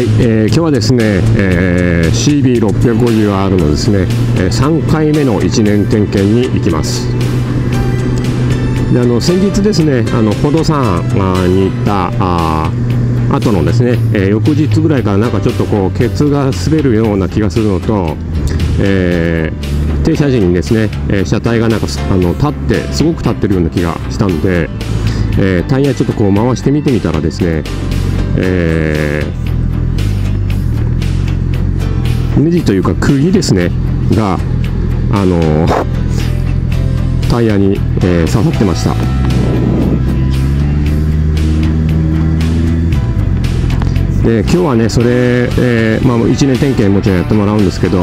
はい、えー、今日はですね、えー、CB650R のですね、え3回目の1年点検に行きます。であの先日ですねあの宝登山に行ったあ後のですね、えー、翌日ぐらいからなんかちょっとこうケツが滑るような気がするのと、えー、停車時にですね、えー、車体がなんかあの立ってすごく立ってるような気がしたんで、えタイヤちょっとこう回してみてみたらですね、えーネジというか釘ですね。があのタイヤに、えー、刺さってました。で今日はねそれ、えー、まあ、1年点検もちろんやってもらうんですけど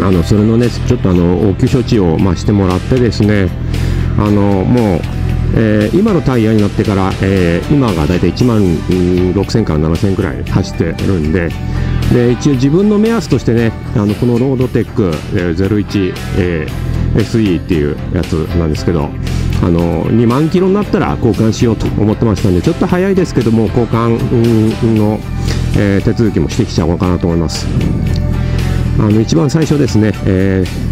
あのそれのねちょっとあの応急処置を、まあ、してもらってですねあのもうえー、今のタイヤになってから、えー、今がだいたい1万6000から7000くらい走ってるんで、で一応自分の目安としてねあのこのロードテックえ01、えー、SE っていうやつなんですけどあの2万キロになったら交換しようと思ってましたんでちょっと早いですけども交換の、えー、手続きもしてきちゃおうかなと思います。あの一番最初ですね、えー、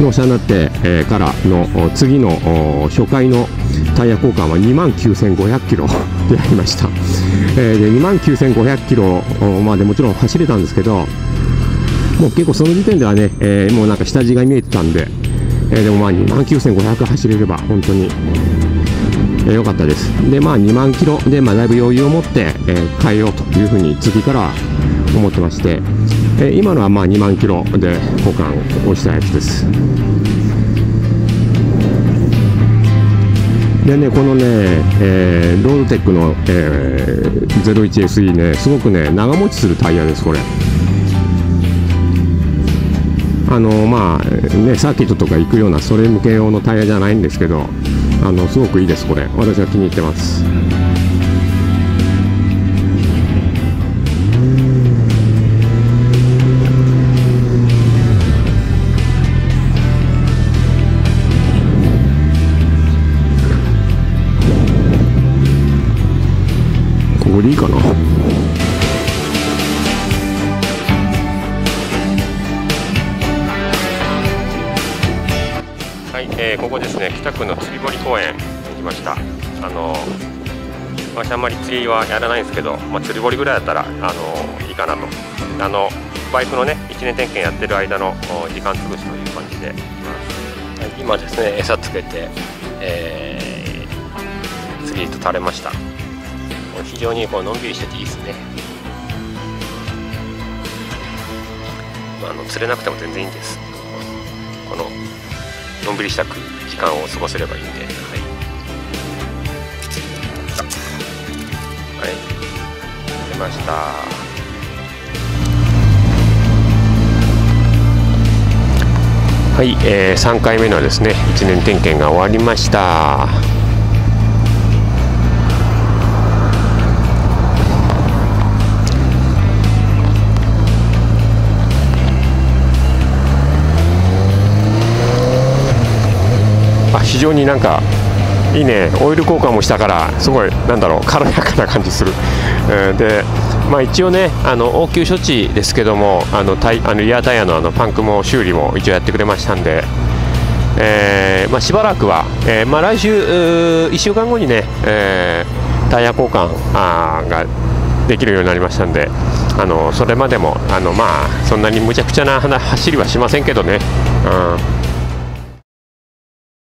納車になって、えー、からの次の初回のタイヤ交換は2万9500キロ でやりました、えー、で2万9500キロまでもちろん走れたんですけどもう結構その時点ではね、えー、もうなんか下地が見えてたんで、えー、でもまあ2万9500走れれば本当に良、えー、かったです。でまあ2万キロで、まあ、だいぶ余裕を持って、えー、変えようというふうに次からは思ってまして、え、今のはまあ2万キロで交換をしたやつですでね、このね、えー、ロードテックの、えー、01SE ね、すごくね、長持ちするタイヤです、これ。あのまあね、サーキットとか行くようなそれ向け用のタイヤじゃないんですけど、あのすごくいいです、これ。私は気に入ってます。これでいいかな。はい、えー、ここですね。北区の釣堀公園に来ました。あの私あんまり釣りはやらないんですけど、まあ、釣り堀ぐらいだったらあのいいかなと。あのバイクのね1年点検やってる間の時間潰しという感じで、はい、今ですね餌つけて、えー、釣りと垂れました。非常にこうのんびりしてていいですね、まあ、あの釣れなくても全然いいんです。こののんびりした時間を過ごせればいいんで。はい、はい、出ました。はい、えー、3回目のですね1年点検が終わりました。あ非常になんかいいね。オイル交換もしたからすごいなんだろう軽やかな感じする、えー、でまあ一応ねあの応急処置ですけどもあのタイあのリアタイヤのあのパンクも修理も一応やってくれましたんで、えー、まあ、しばらくは、えー、まあ、来週1週間後にね、えタイヤ交換あができるようになりましたんであのそれまでもあのまあそんなにむちゃくちゃな走りはしませんけどね、うん。